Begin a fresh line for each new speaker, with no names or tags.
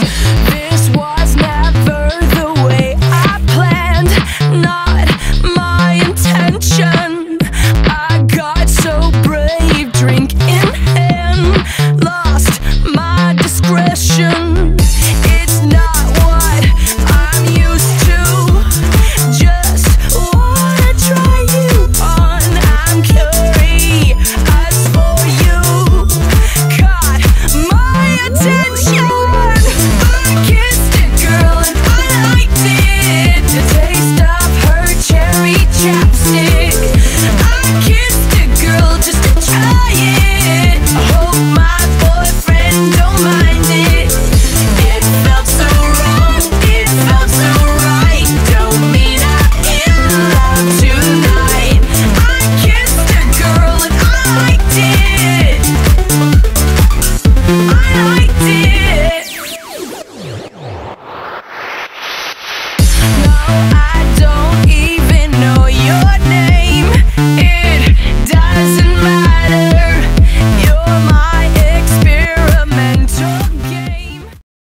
Feel I don't even know your name.